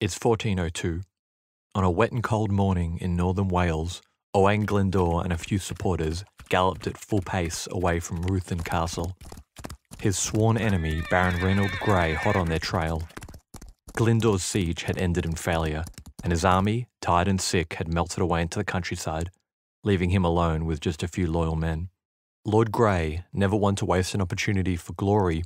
It's 1402. On a wet and cold morning in northern Wales, Owain Glyndwr and a few supporters galloped at full pace away from Ruthin Castle. His sworn enemy, Baron Reynold Grey, hot on their trail. Glyndwr's siege had ended in failure, and his army, tired and sick, had melted away into the countryside, leaving him alone with just a few loyal men. Lord Grey, never one to waste an opportunity for glory,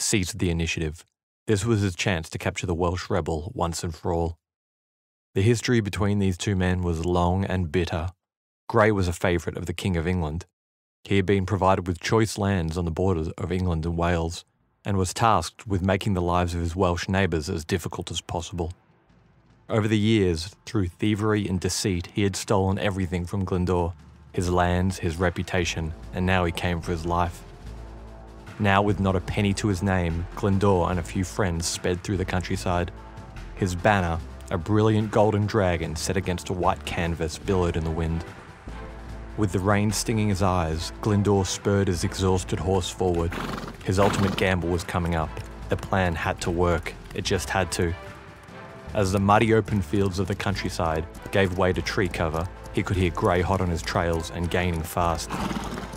seized the initiative. This was his chance to capture the Welsh rebel once and for all. The history between these two men was long and bitter. Grey was a favourite of the King of England. He had been provided with choice lands on the borders of England and Wales, and was tasked with making the lives of his Welsh neighbours as difficult as possible. Over the years, through thievery and deceit, he had stolen everything from Glyndwr his lands, his reputation, and now he came for his life. Now, with not a penny to his name, Glyndwr and a few friends sped through the countryside. His banner, a brilliant golden dragon set against a white canvas, billowed in the wind. With the rain stinging his eyes, Glyndwr spurred his exhausted horse forward. His ultimate gamble was coming up. The plan had to work, it just had to. As the muddy open fields of the countryside gave way to tree cover, he could hear Grey hot on his trails and gaining fast.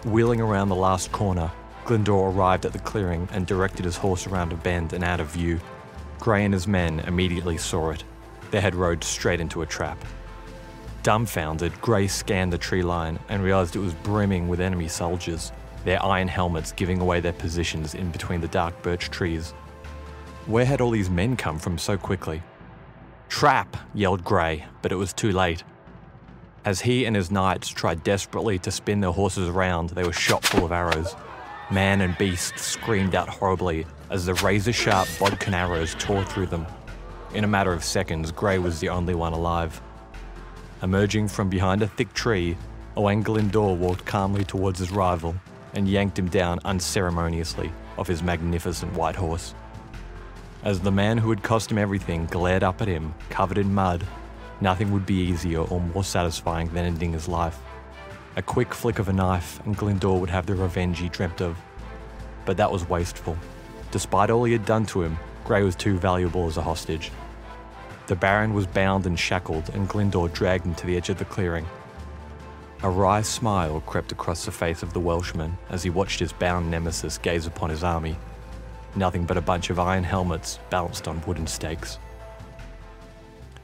Wheeling around the last corner, Glyndwr arrived at the clearing and directed his horse around a bend and out of view. Grey and his men immediately saw it. They had rode straight into a trap. Dumbfounded, Grey scanned the tree line and realised it was brimming with enemy soldiers, their iron helmets giving away their positions in between the dark birch trees. Where had all these men come from so quickly? Trap! yelled Grey, but it was too late. As he and his knights tried desperately to spin their horses around, they were shot full of arrows. Man and beast screamed out horribly as the razor sharp bodkin arrows tore through them. In a matter of seconds, Grey was the only one alive. Emerging from behind a thick tree, Owain Glyndwr walked calmly towards his rival and yanked him down unceremoniously off his magnificent white horse. As the man who had cost him everything glared up at him, covered in mud, Nothing would be easier or more satisfying than ending his life. A quick flick of a knife, and Glyndwr would have the revenge he dreamt of. But that was wasteful. Despite all he had done to him, Grey was too valuable as a hostage. The Baron was bound and shackled, and Glyndwr dragged him to the edge of the clearing. A wry smile crept across the face of the Welshman as he watched his bound nemesis gaze upon his army. Nothing but a bunch of iron helmets balanced on wooden stakes.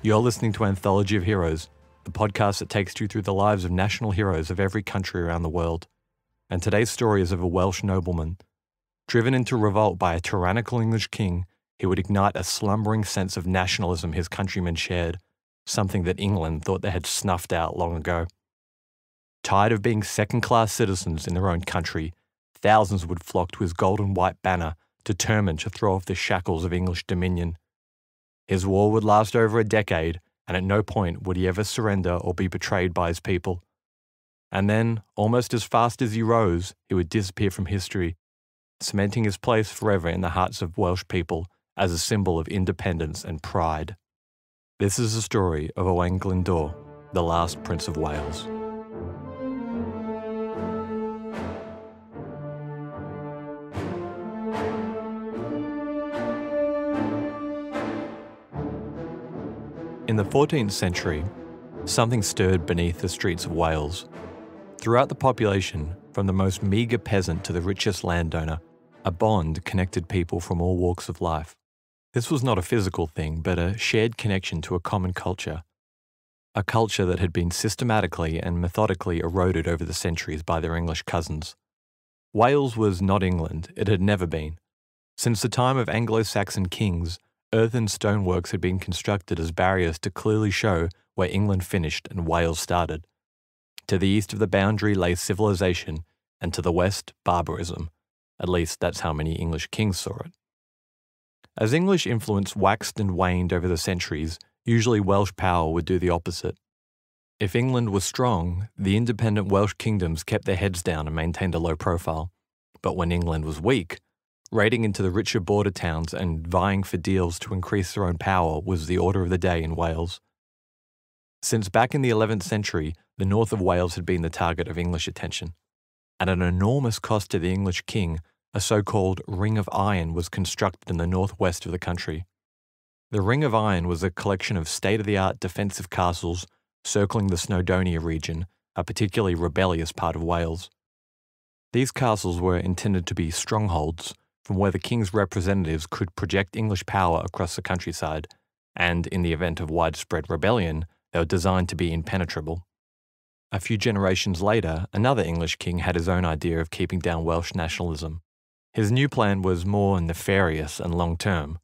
You're listening to Anthology of Heroes, the podcast that takes you through the lives of national heroes of every country around the world. And today's story is of a Welsh nobleman. Driven into revolt by a tyrannical English king, he would ignite a slumbering sense of nationalism his countrymen shared, something that England thought they had snuffed out long ago. Tired of being second class citizens in their own country, thousands would flock to his golden white banner, determined to throw off the shackles of English dominion. His war would last over a decade, and at no point would he ever surrender or be betrayed by his people. And then, almost as fast as he rose, he would disappear from history, cementing his place forever in the hearts of Welsh people as a symbol of independence and pride. This is the story of Owain Glyndwr, the last Prince of Wales. In the 14th century, something stirred beneath the streets of Wales. Throughout the population, from the most meagre peasant to the richest landowner, a bond connected people from all walks of life. This was not a physical thing, but a shared connection to a common culture. A culture that had been systematically and methodically eroded over the centuries by their English cousins. Wales was not England, it had never been. Since the time of Anglo Saxon kings, earthen stoneworks had been constructed as barriers to clearly show where England finished and Wales started. To the east of the boundary lay civilization, and to the west, barbarism. At least that's how many English kings saw it. As English influence waxed and waned over the centuries, usually Welsh power would do the opposite. If England was strong, the independent Welsh kingdoms kept their heads down and maintained a low profile. But when England was weak, Raiding into the richer border towns and vying for deals to increase their own power was the order of the day in Wales. Since back in the 11th century, the north of Wales had been the target of English attention. At an enormous cost to the English king, a so called Ring of Iron was constructed in the northwest of the country. The Ring of Iron was a collection of state of the art defensive castles circling the Snowdonia region, a particularly rebellious part of Wales. These castles were intended to be strongholds from where the king's representatives could project English power across the countryside, and in the event of widespread rebellion, they were designed to be impenetrable. A few generations later, another English king had his own idea of keeping down Welsh nationalism. His new plan was more nefarious and long term.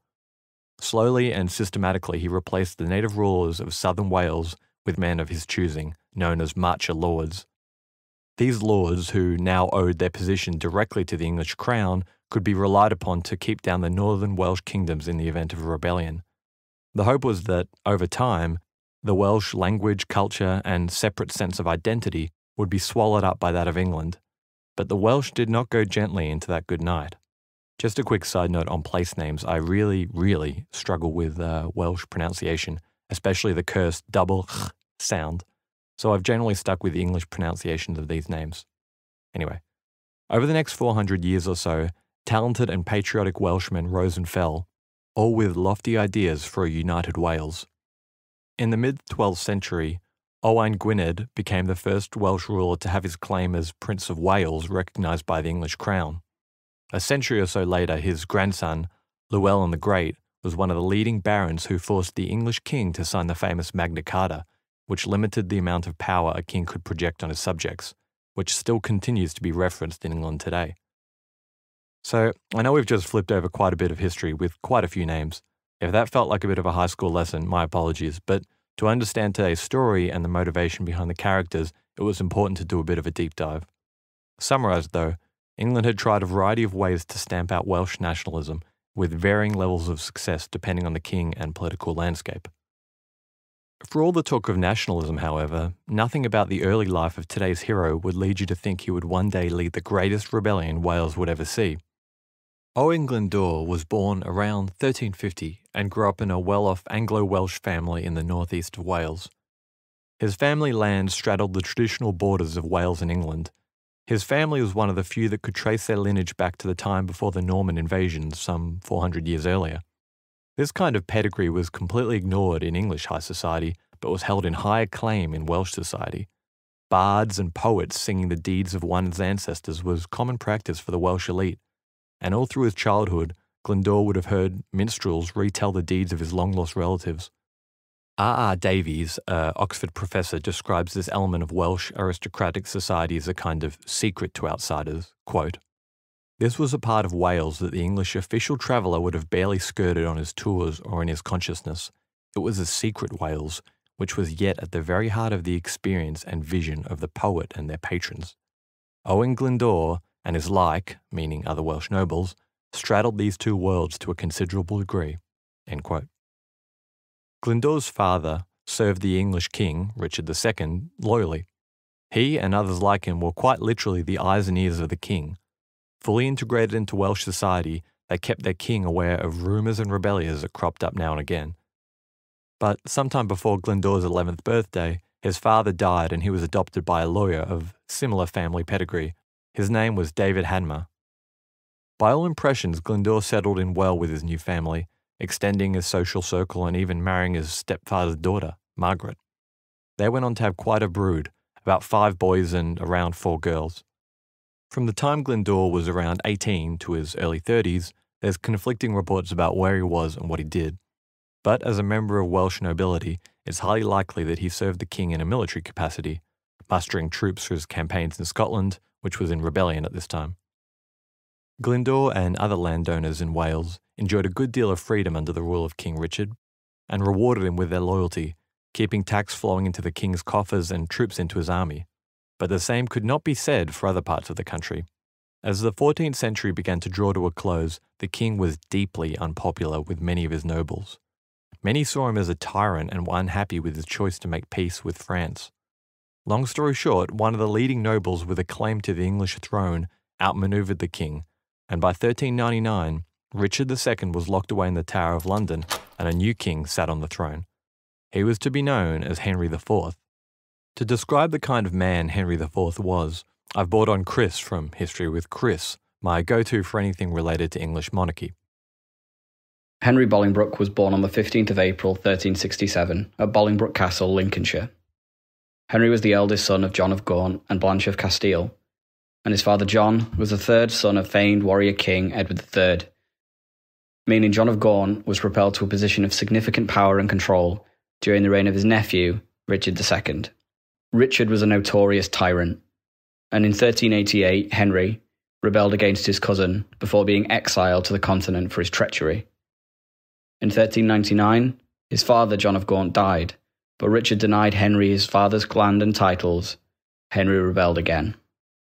Slowly and systematically, he replaced the native rulers of southern Wales with men of his choosing, known as Marcher lords. These lords, who now owed their position directly to the English crown, could be relied upon to keep down the northern Welsh kingdoms in the event of a rebellion. The hope was that, over time, the Welsh language, culture, and separate sense of identity would be swallowed up by that of England. But the Welsh did not go gently into that good night. Just a quick side note on place names. I really, really struggle with uh, Welsh pronunciation, especially the cursed double ch sound. So I've generally stuck with the English pronunciations of these names. Anyway, over the next 400 years or so, talented and patriotic Welshmen rose and fell, all with lofty ideas for a united Wales. In the mid 12th century, Owain Gwynedd became the first Welsh ruler to have his claim as Prince of Wales recognised by the English crown. A century or so later, his grandson, Llewellyn the Great, was one of the leading barons who forced the English king to sign the famous Magna Carta, which limited the amount of power a king could project on his subjects, which still continues to be referenced in England today. So, I know we've just flipped over quite a bit of history with quite a few names. If that felt like a bit of a high school lesson, my apologies, but to understand today's story and the motivation behind the characters, it was important to do a bit of a deep dive. Summarised though, England had tried a variety of ways to stamp out Welsh nationalism, with varying levels of success depending on the king and political landscape. For all the talk of nationalism, however, nothing about the early life of today's hero would lead you to think he would one day lead the greatest rebellion Wales would ever see. Owain Glyndwr was born around 1350 and grew up in a well off Anglo Welsh family in the northeast of Wales. His family land straddled the traditional borders of Wales and England, his family was one of the few that could trace their lineage back to the time before the Norman invasion some 400 years earlier. This kind of pedigree was completely ignored in English high society, but was held in high acclaim in Welsh society. Bards and poets singing the deeds of one's ancestors was common practice for the Welsh elite, and all through his childhood, Glyndwr would have heard minstrels retell the deeds of his long lost relatives. R. R. Davies, an Oxford professor, describes this element of Welsh aristocratic society as a kind of secret to outsiders. Quote, this was a part of Wales that the English official traveller would have barely skirted on his tours or in his consciousness. It was a secret Wales, which was yet at the very heart of the experience and vision of the poet and their patrons. Owain Glyndwr and his like, meaning other Welsh nobles, straddled these two worlds to a considerable degree. Glyndwr's father served the English king, Richard II, loyally. He and others like him were quite literally the eyes and ears of the king. Fully integrated into Welsh society, they kept their king aware of rumours and rebellions that cropped up now and again. But sometime before Glyndwr's 11th birthday, his father died and he was adopted by a lawyer of similar family pedigree. His name was David Hanmer. By all impressions, Glyndwr settled in well with his new family, extending his social circle and even marrying his stepfather's daughter, Margaret. They went on to have quite a brood, about five boys and around four girls. From the time Glyndwr was around 18 to his early 30s, there's conflicting reports about where he was and what he did. But as a member of Welsh nobility, it's highly likely that he served the king in a military capacity, mustering troops for his campaigns in Scotland, which was in rebellion at this time. Glyndwr and other landowners in Wales enjoyed a good deal of freedom under the rule of King Richard and rewarded him with their loyalty, keeping tax flowing into the king's coffers and troops into his army. But the same could not be said for other parts of the country. As the 14th century began to draw to a close, the king was deeply unpopular with many of his nobles. Many saw him as a tyrant and were unhappy with his choice to make peace with France. Long story short, one of the leading nobles with a claim to the English throne outmaneuvered the king and by 1399, Richard II was locked away in the Tower of London and a new king sat on the throne. He was to be known as Henry IV. To describe the kind of man Henry IV was, I've brought on Chris from History with Chris, my go to for anything related to English monarchy. Henry Bolingbroke was born on the 15th of April 1367 at Bolingbroke Castle, Lincolnshire. Henry was the eldest son of John of Gaunt and Blanche of Castile, and his father John was the third son of famed warrior king Edward III, meaning John of Gaunt was propelled to a position of significant power and control during the reign of his nephew, Richard II. Richard was a notorious tyrant, and in 1388, Henry rebelled against his cousin before being exiled to the continent for his treachery. In 1399, his father, John of Gaunt, died, but Richard denied Henry his father's land and titles. Henry rebelled again.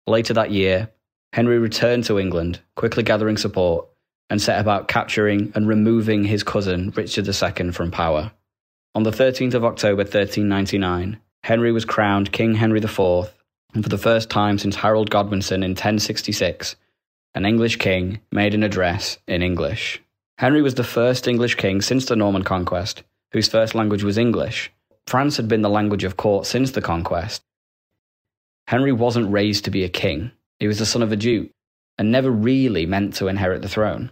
Later that year, Henry returned to England, quickly gathering support, and set about capturing and removing his cousin, Richard II, from power. On the 13th of October 1399, Henry was crowned King Henry IV, and for the first time since Harold Godwinson in 1066, an English king made an address in English. Henry was the first English king since the Norman conquest, whose first language was English. France had been the language of court since the conquest. Henry wasn't raised to be a king, he was the son of a duke, and never really meant to inherit the throne.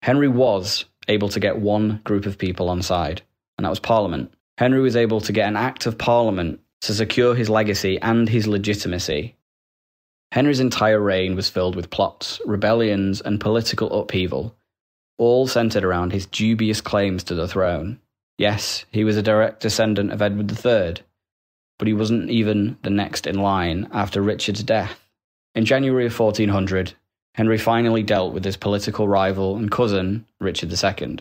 Henry was able to get one group of people on side, and that was Parliament. Henry was able to get an Act of Parliament to secure his legacy and his legitimacy. Henry's entire reign was filled with plots, rebellions, and political upheaval, all centered around his dubious claims to the throne. Yes, he was a direct descendant of Edward III, but he wasn't even the next in line after Richard's death. In January of 1400, Henry finally dealt with his political rival and cousin, Richard II.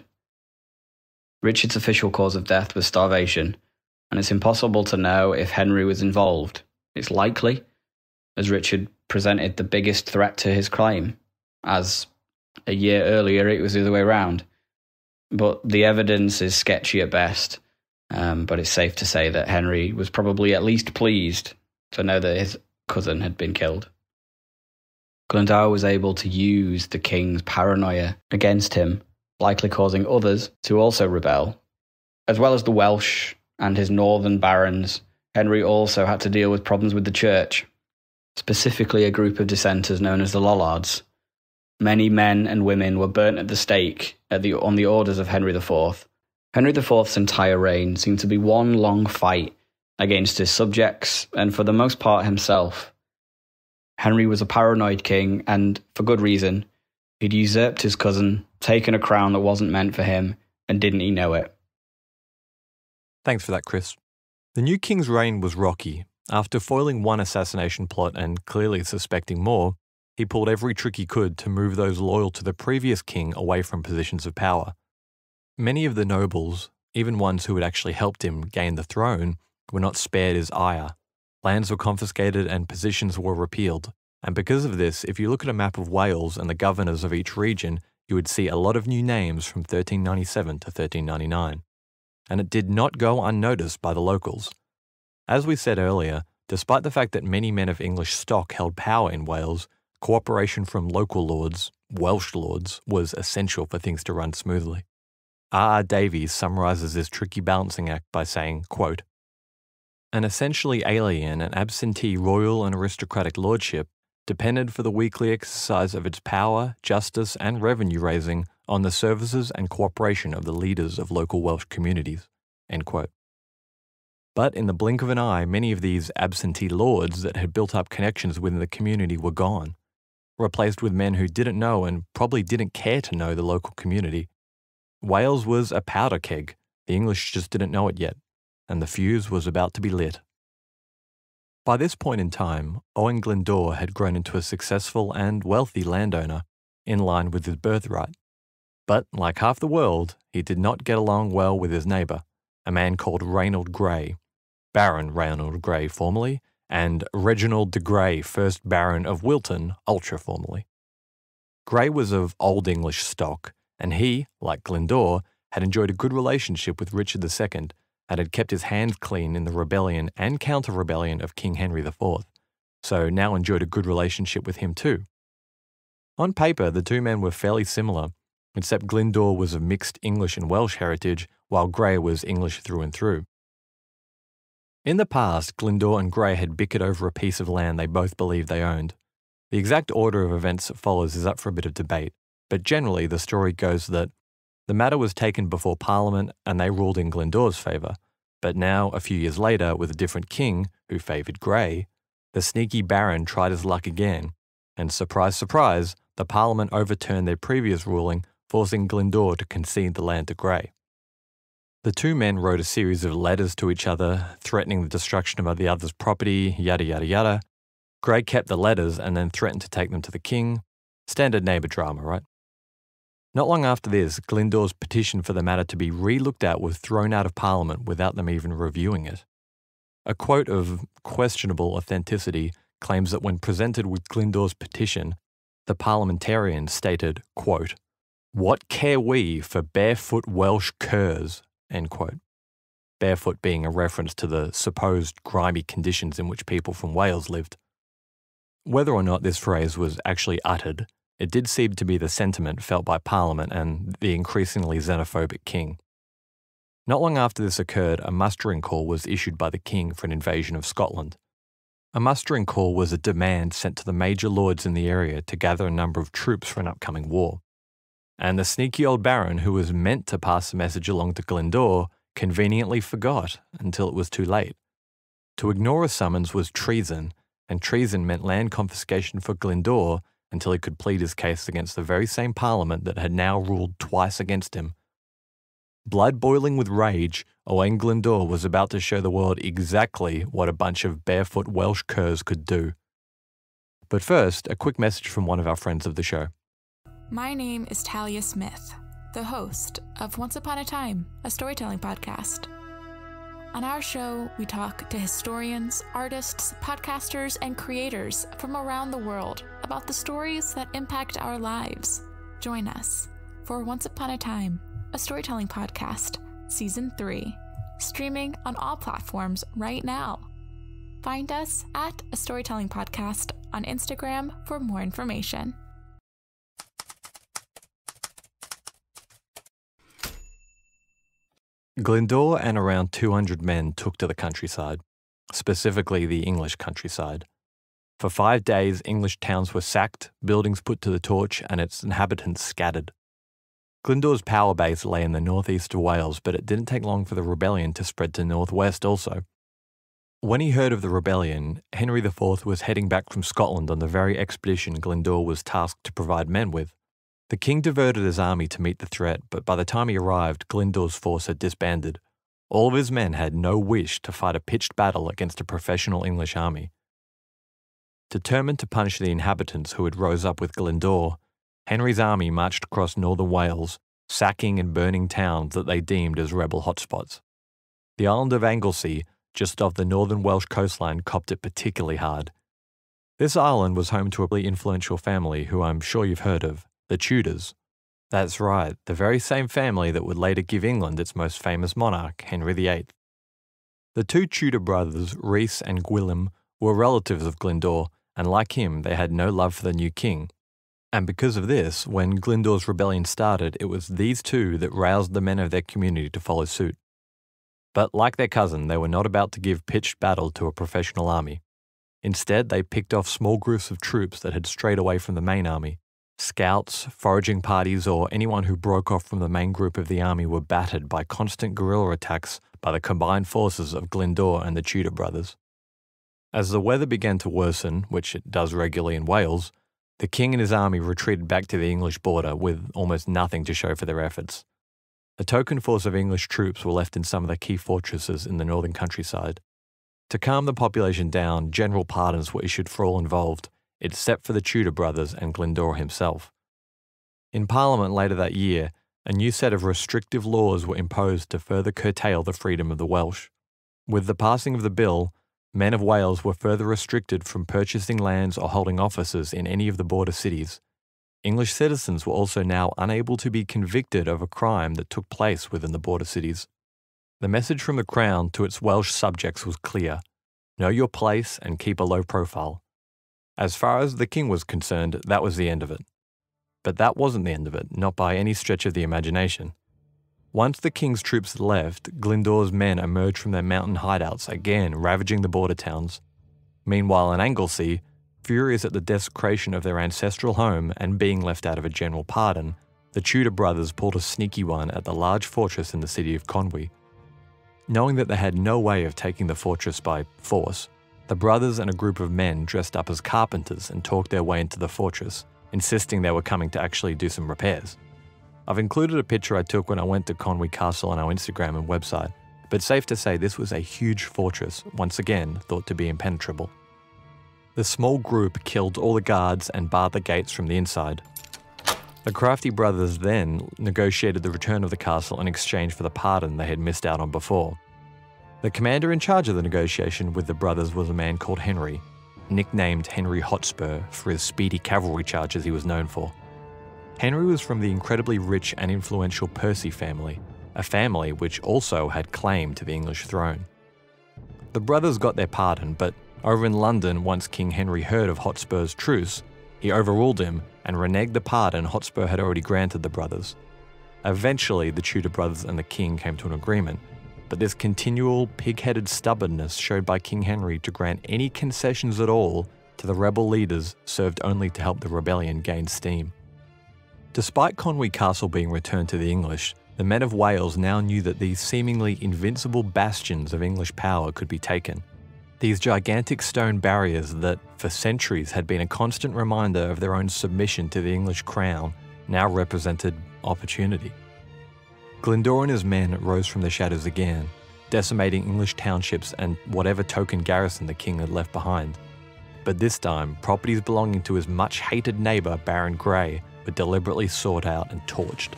Richard's official cause of death was starvation, and it's impossible to know if Henry was involved. It's likely, as Richard presented the biggest threat to his claim, as a year earlier, it was the other way around. But the evidence is sketchy at best. Um, but it's safe to say that Henry was probably at least pleased to know that his cousin had been killed. Glendower was able to use the king's paranoia against him, likely causing others to also rebel. As well as the Welsh and his northern barons, Henry also had to deal with problems with the church, specifically a group of dissenters known as the Lollards, Many men and women were burnt at the stake at the, on the orders of Henry IV. Henry IV's entire reign seemed to be one long fight against his subjects and, for the most part, himself. Henry was a paranoid king, and for good reason. He'd usurped his cousin, taken a crown that wasn't meant for him, and didn't he know it? Thanks for that, Chris. The new king's reign was rocky. After foiling one assassination plot and clearly suspecting more, he pulled every trick he could to move those loyal to the previous king away from positions of power. Many of the nobles, even ones who had actually helped him gain the throne, were not spared his ire. Lands were confiscated and positions were repealed. And because of this, if you look at a map of Wales and the governors of each region, you would see a lot of new names from 1397 to 1399. And it did not go unnoticed by the locals. As we said earlier, despite the fact that many men of English stock held power in Wales, Cooperation from local lords, Welsh lords, was essential for things to run smoothly. R. R. Davies summarizes this tricky balancing act by saying, quote, An essentially alien and absentee royal and aristocratic lordship depended for the weekly exercise of its power, justice, and revenue raising on the services and cooperation of the leaders of local Welsh communities. But in the blink of an eye, many of these absentee lords that had built up connections within the community were gone replaced with men who didn't know and probably didn't care to know the local community. Wales was a powder keg. The English just didn't know it yet, and the fuse was about to be lit. By this point in time, Owen Glyndwr had grown into a successful and wealthy landowner, in line with his birthright. But, like half the world, he did not get along well with his neighbour, a man called Reynold Grey, Baron Reynold Grey formerly, and Reginald de Grey, 1st Baron of Wilton, ultra formally. Grey was of Old English stock, and he, like Glyndwr, had enjoyed a good relationship with Richard II and had kept his hands clean in the rebellion and counter rebellion of King Henry IV, so now enjoyed a good relationship with him too. On paper, the two men were fairly similar, except Glyndwr was of mixed English and Welsh heritage, while Grey was English through and through. In the past, Glyndwr and Grey had bickered over a piece of land they both believed they owned. The exact order of events that follows is up for a bit of debate, but generally the story goes that The matter was taken before Parliament and they ruled in Glyndwr's favour. But now, a few years later, with a different king who favoured Grey, the sneaky Baron tried his luck again, and surprise, surprise, the Parliament overturned their previous ruling, forcing Glyndwr to concede the land to Grey. The two men wrote a series of letters to each other, threatening the destruction of the other's property, yada yada yada. Grey kept the letters and then threatened to take them to the king. Standard neighbour drama, right? Not long after this, Glyndwr's petition for the matter to be re looked at was thrown out of Parliament without them even reviewing it. A quote of questionable authenticity claims that when presented with Glyndwr's petition, the parliamentarian stated, quote, What care we for barefoot Welsh curs? End quote. Barefoot being a reference to the supposed grimy conditions in which people from Wales lived. Whether or not this phrase was actually uttered it did seem to be the sentiment felt by Parliament and the increasingly xenophobic king. Not long after this occurred, a mustering call was issued by the king for an invasion of Scotland. A mustering call was a demand sent to the major lords in the area to gather a number of troops for an upcoming war. And the sneaky old baron who was meant to pass the message along to Glyndwr, conveniently forgot until it was too late. To ignore a summons was treason, and treason meant land confiscation for Glyndwr until he could plead his case against the very same Parliament that had now ruled twice against him. Blood boiling with rage, Owain Glyndwr was about to show the world exactly what a bunch of barefoot Welsh curs could do. But first, a quick message from one of our friends of the show. My name is Talia Smith, the host of Once Upon a Time, a storytelling podcast. On our show, we talk to historians, artists, podcasters, and creators from around the world about the stories that impact our lives. Join us for Once Upon a Time, a storytelling podcast, Season 3, streaming on all platforms right now. Find us at a storytelling podcast on Instagram for more information. Glyndwr and around 200 men took to the countryside, specifically the English countryside. For five days, English towns were sacked, buildings put to the torch, and its inhabitants scattered. Glyndwr's power base lay in the northeast of Wales, but it didn't take long for the rebellion to spread to northwest also. When he heard of the rebellion, Henry IV was heading back from Scotland on the very expedition Glyndwr was tasked to provide men with. The king diverted his army to meet the threat, but by the time he arrived, Glyndwr's force had disbanded. All of his men had no wish to fight a pitched battle against a professional English army. Determined to punish the inhabitants who had rose up with Glyndwr, Henry's army marched across northern Wales, sacking and burning towns that they deemed as rebel hotspots. The island of Anglesey, just off the northern Welsh coastline, copped it particularly hard. This island was home to a really influential family who I'm sure you've heard of, the Tudors. That's right, the very same family that would later give England its most famous monarch, Henry VIII. The two Tudor brothers, Rhys and Gwilym, were relatives of Glyndwr, and like him, they had no love for the new king. And because of this, when Glyndwr's rebellion started, it was these two that roused the men of their community to follow suit. But like their cousin, they were not about to give pitched battle to a professional army. Instead, they picked off small groups of troops that had strayed away from the main army Scouts, foraging parties, or anyone who broke off from the main group of the army were battered by constant guerrilla attacks by the combined forces of Glyndwr and the Tudor brothers. As the weather began to worsen, which it does regularly in Wales, the king and his army retreated back to the English border with almost nothing to show for their efforts. A token force of English troops were left in some of the key fortresses in the northern countryside. To calm the population down, general pardons were issued for all involved, except for the Tudor brothers and Glyndwr himself. In Parliament later that year, a new set of restrictive laws were imposed to further curtail the freedom of the Welsh. With the passing of the bill, men of Wales were further restricted from purchasing lands or holding offices in any of the border cities. English citizens were also now unable to be convicted of a crime that took place within the border cities. The message from the Crown to its Welsh subjects was clear know your place and keep a low profile. As far as the king was concerned, that was the end of it. But that wasn't the end of it, not by any stretch of the imagination. Once the king's troops left, Glyndwr's men emerged from their mountain hideouts, again ravaging the border towns. Meanwhile, in Anglesey, furious at the desecration of their ancestral home and being left out of a general pardon, the Tudor brothers pulled a sneaky one at the large fortress in the city of Conwy. Knowing that they had no way of taking the fortress by force, the brothers and a group of men dressed up as carpenters and talked their way into the fortress, insisting they were coming to actually do some repairs. I've included a picture I took when I went to Conwy Castle on our Instagram and website, but safe to say this was a huge fortress, once again thought to be impenetrable. The small group killed all the guards and barred the gates from the inside, the crafty brothers then negotiated the return of the castle in exchange for the pardon they had missed out on before. The commander in charge of the negotiation with the brothers was a man called Henry, nicknamed Henry Hotspur for his speedy cavalry charges he was known for. Henry was from the incredibly rich and influential Percy family, a family which also had claim to the English throne. The brothers got their pardon, but over in London, once King Henry heard of Hotspur's truce, he overruled him and reneged the pardon Hotspur had already granted the brothers. Eventually, the Tudor brothers and the king came to an agreement, but this continual pig headed stubbornness showed by King Henry to grant any concessions at all to the rebel leaders served only to help the rebellion gain steam. Despite Conwy Castle being returned to the English, the men of Wales now knew that these seemingly invincible bastions of English power could be taken. These gigantic stone barriers that, for centuries, had been a constant reminder of their own submission to the English crown now represented opportunity. Glyndwr and his men rose from the shadows again, decimating English townships and whatever token garrison the king had left behind. But this time, properties belonging to his much hated neighbour Baron Grey were deliberately sought out and torched.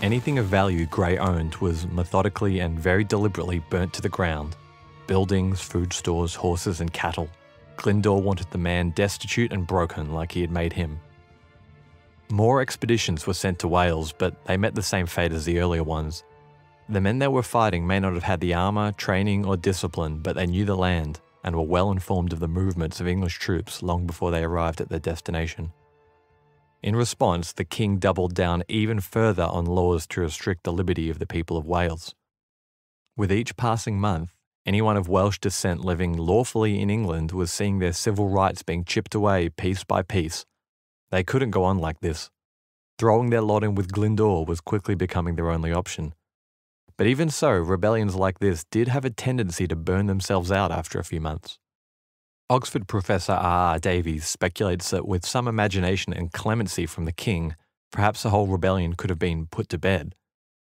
Anything of value Grey owned was methodically and very deliberately burnt to the ground, buildings, food stores, horses, and cattle. Glyndwr wanted the man destitute and broken like he had made him. More expeditions were sent to Wales, but they met the same fate as the earlier ones. The men they were fighting may not have had the armour, training, or discipline, but they knew the land and were well informed of the movements of English troops long before they arrived at their destination. In response, the king doubled down even further on laws to restrict the liberty of the people of Wales. With each passing month, Anyone of Welsh descent living lawfully in England was seeing their civil rights being chipped away piece by piece. They couldn't go on like this. Throwing their lot in with Glyndwr was quickly becoming their only option. But even so, rebellions like this did have a tendency to burn themselves out after a few months. Oxford professor R. R. Davies speculates that with some imagination and clemency from the king, perhaps the whole rebellion could have been put to bed.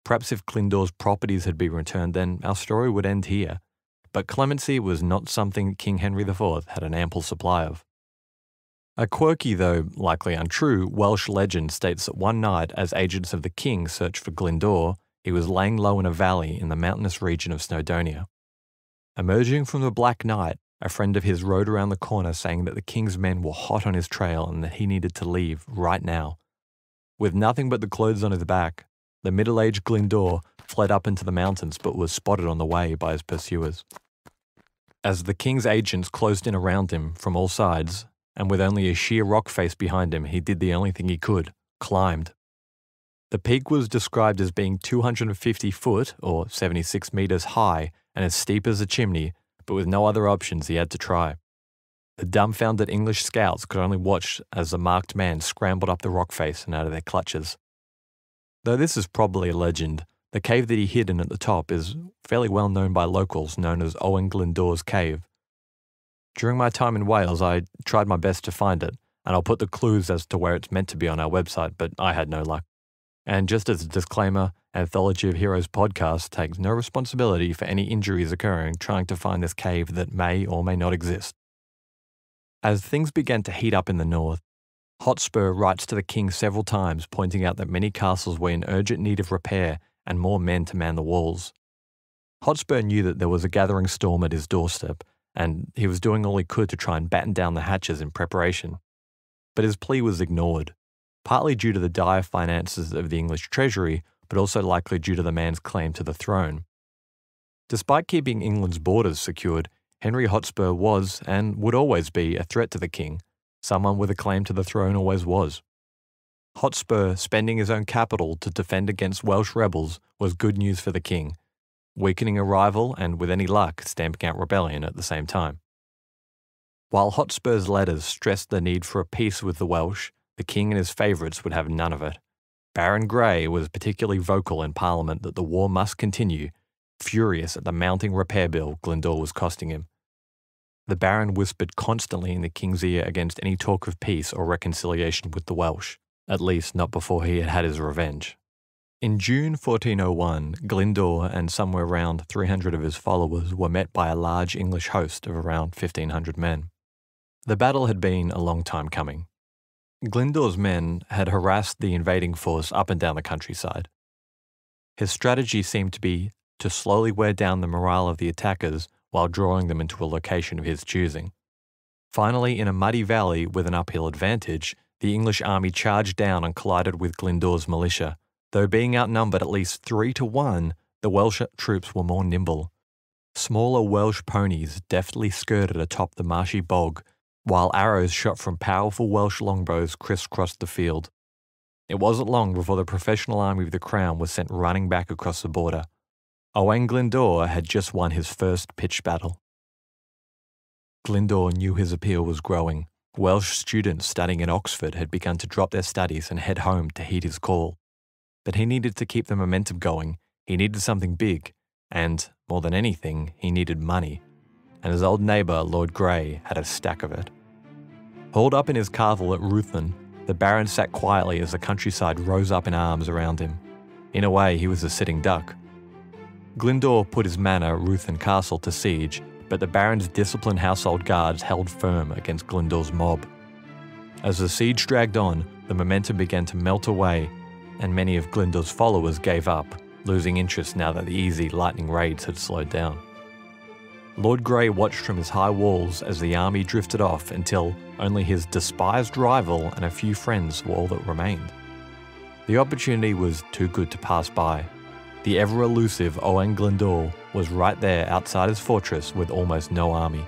Perhaps if Glyndwr's properties had been returned, then our story would end here but clemency was not something King Henry IV had an ample supply of. A quirky, though likely untrue, Welsh legend states that one night, as agents of the king searched for Glyndwr, he was laying low in a valley in the mountainous region of Snowdonia. Emerging from the black night, a friend of his rode around the corner saying that the king's men were hot on his trail and that he needed to leave right now. With nothing but the clothes on his back, the middle aged Glyndwr fled up into the mountains but was spotted on the way by his pursuers. As the king's agents closed in around him from all sides, and with only a sheer rock face behind him, he did the only thing he could climbed. The peak was described as being 250 foot, or 76 metres high, and as steep as a chimney, but with no other options, he had to try. The dumbfounded English scouts could only watch as the marked man scrambled up the rock face and out of their clutches. Though this is probably a legend, the cave that he hid in at the top is fairly well known by locals, known as Owen Glyndwr's Cave. During my time in Wales, I tried my best to find it, and I'll put the clues as to where it's meant to be on our website, but I had no luck. And just as a disclaimer, Anthology of Heroes podcast takes no responsibility for any injuries occurring trying to find this cave that may or may not exist. As things began to heat up in the north, Hotspur writes to the king several times, pointing out that many castles were in urgent need of repair and more men to man the walls. Hotspur knew that there was a gathering storm at his doorstep, and he was doing all he could to try and batten down the hatches in preparation. But his plea was ignored, partly due to the dire finances of the English treasury, but also likely due to the man's claim to the throne. Despite keeping England's borders secured, Henry Hotspur was, and would always be, a threat to the king. Someone with a claim to the throne always was. Hotspur spending his own capital to defend against Welsh rebels was good news for the king, weakening a rival and, with any luck, stamping out rebellion at the same time. While Hotspur's letters stressed the need for a peace with the Welsh, the king and his favourites would have none of it. Baron Grey was particularly vocal in Parliament that the war must continue, furious at the mounting repair bill Glyndwr was costing him. The Baron whispered constantly in the king's ear against any talk of peace or reconciliation with the Welsh, at least not before he had had his revenge. In June 1401, Glyndwr and somewhere around 300 of his followers were met by a large English host of around 1,500 men. The battle had been a long time coming. Glyndwr's men had harassed the invading force up and down the countryside. His strategy seemed to be to slowly wear down the morale of the attackers while drawing them into a location of his choosing. Finally, in a muddy valley with an uphill advantage, the English army charged down and collided with Glyndwr's militia, Though being outnumbered at least three to one, the Welsh troops were more nimble. Smaller Welsh ponies deftly skirted atop the marshy bog, while arrows shot from powerful Welsh longbows crisscrossed the field. It wasn't long before the professional army of the Crown was sent running back across the border. Owain Glyndwr had just won his first pitched battle. Glyndwr knew his appeal was growing. Welsh students studying in Oxford had begun to drop their studies and head home to heed his call. But he needed to keep the momentum going. He needed something big. And, more than anything, he needed money. And his old neighbour, Lord Grey, had a stack of it. Hauled up in his carvel at Ruthin, the Baron sat quietly as the countryside rose up in arms around him. In a way, he was a sitting duck. Glyndwr put his manor, Ruthin Castle, to siege, but the Baron's disciplined household guards held firm against Glyndwr's mob. As the siege dragged on, the momentum began to melt away and many of Glyndwr's followers gave up, losing interest now that the easy lightning raids had slowed down. Lord Grey watched from his high walls as the army drifted off until only his despised rival and a few friends were all that remained. The opportunity was too good to pass by. The ever elusive Owen Glyndwr was right there outside his fortress with almost no army.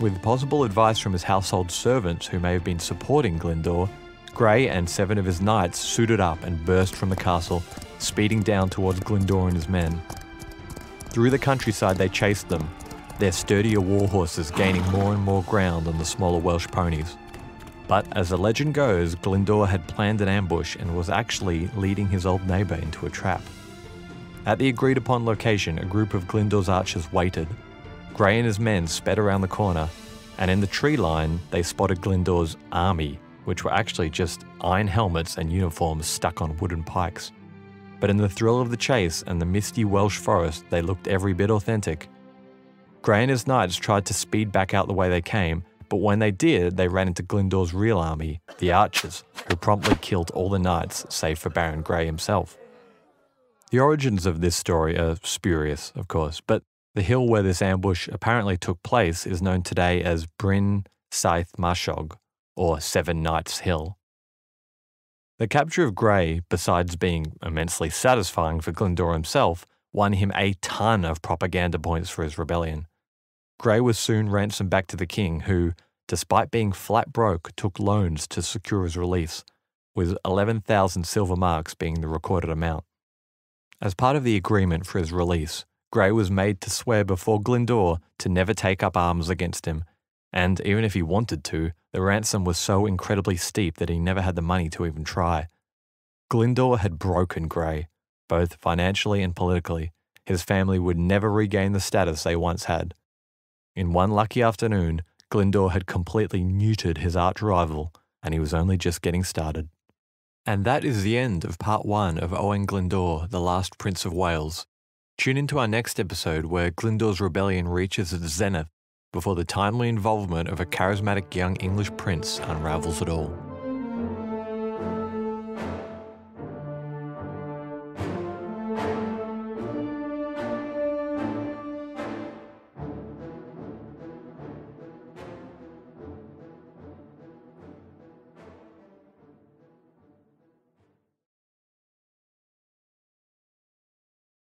With possible advice from his household servants who may have been supporting Glyndwr, Grey and seven of his knights suited up and burst from the castle, speeding down towards Glyndwr and his men. Through the countryside they chased them, their sturdier war horses gaining more and more ground on the smaller Welsh ponies. But as the legend goes, Glyndwr had planned an ambush and was actually leading his old neighbour into a trap. At the agreed upon location, a group of Glyndwr's archers waited. Grey and his men sped around the corner, and in the tree line, they spotted Glyndwr's army which were actually just iron helmets and uniforms stuck on wooden pikes. But in the thrill of the chase and the misty Welsh forest, they looked every bit authentic. Grey and his knights tried to speed back out the way they came, but when they did, they ran into Glyndwr's real army, the archers, who promptly killed all the knights save for Baron Grey himself. The origins of this story are spurious, of course, but the hill where this ambush apparently took place is known today as Bryn Saith Marchog, or Seven Knights Hill. The capture of Grey, besides being immensely satisfying for Glyndwr himself, won him a ton of propaganda points for his rebellion. Grey was soon ransomed back to the king, who, despite being flat broke, took loans to secure his release, with 11,000 silver marks being the recorded amount. As part of the agreement for his release, Grey was made to swear before Glyndwr to never take up arms against him and even if he wanted to, the ransom was so incredibly steep that he never had the money to even try. Glyndwr had broken Grey, both financially and politically. His family would never regain the status they once had. In one lucky afternoon, Glyndwr had completely neutered his arch rival, and he was only just getting started. And that is the end of part one of Owen Glyndwr, the last Prince of Wales. Tune into our next episode where Glyndwr's rebellion reaches its zenith before the timely involvement of a charismatic young English prince unravels it all.